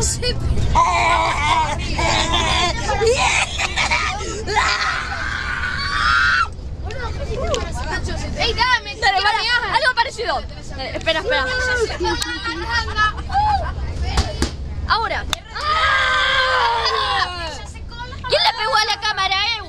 No sé. ¡Ey, dame! Dale, vale, algo parecido. Dale, espera, espera. Ahora. ¿Quién le pegó a la cámara, eh?